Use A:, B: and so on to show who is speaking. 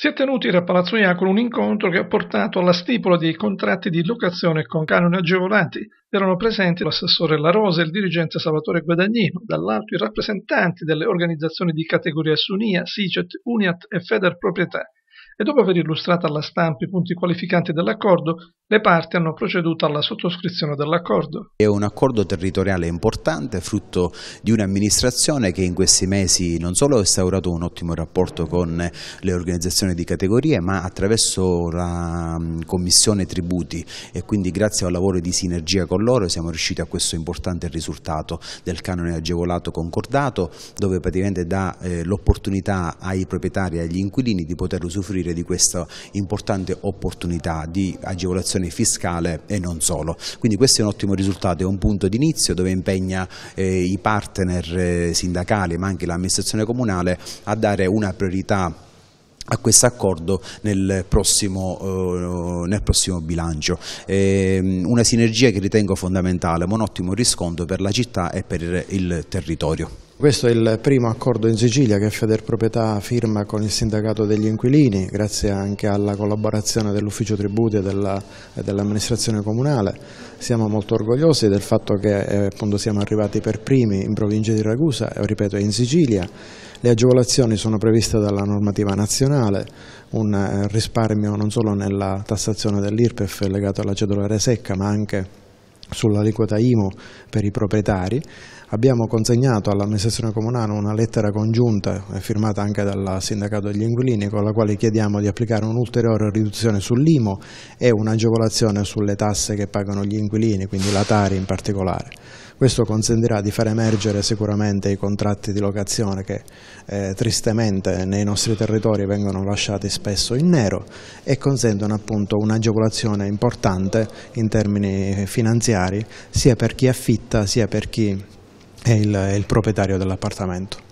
A: Si è tenuto a Palazzo Iacolo un incontro che ha portato alla stipula di contratti di locazione con canoni agevolati. Erano presenti l'assessore La Rosa e il dirigente Salvatore Guadagnino, dall'alto i rappresentanti delle organizzazioni di categoria SUNIA, SICET, UNIAT e Feder Proprietà e dopo aver illustrato alla stampa i punti qualificanti dell'accordo, le parti hanno proceduto alla sottoscrizione dell'accordo.
B: È un accordo territoriale importante, frutto di un'amministrazione che in questi mesi non solo ha instaurato un ottimo rapporto con le organizzazioni di categorie, ma attraverso la mm, commissione tributi e quindi grazie a un lavoro di sinergia con loro siamo riusciti a questo importante risultato del canone agevolato concordato, dove praticamente dà eh, l'opportunità ai proprietari e agli inquilini di poter usufruire di questa importante opportunità di agevolazione fiscale e non solo. Quindi questo è un ottimo risultato, è un punto d'inizio dove impegna eh, i partner eh, sindacali ma anche l'amministrazione comunale a dare una priorità a questo accordo nel prossimo, eh, nel prossimo bilancio. Eh, una sinergia che ritengo fondamentale, ma un ottimo riscontro per la città e per il territorio.
C: Questo è il primo accordo in Sicilia che Feder Proprietà firma con il sindacato degli inquilini, grazie anche alla collaborazione dell'ufficio tributi e dell'amministrazione comunale. Siamo molto orgogliosi del fatto che eh, siamo arrivati per primi in provincia di Ragusa, e ripeto in Sicilia. Le agevolazioni sono previste dalla normativa nazionale, un eh, risparmio non solo nella tassazione dell'IRPEF legato alla cedolare secca ma anche sull'aliquota IMU per i proprietari. Abbiamo consegnato all'amministrazione comunale una lettera congiunta firmata anche dal sindacato degli inquilini con la quale chiediamo di applicare un'ulteriore riduzione sull'IMU e un'agevolazione sulle tasse che pagano gli inquilini, quindi la Tari in particolare. Questo consentirà di far emergere sicuramente i contratti di locazione che eh, tristemente nei nostri territori vengono lasciati spesso in nero e consentono appunto un'agevolazione importante in termini finanziari sia per chi affitta sia per chi è il, è il proprietario dell'appartamento.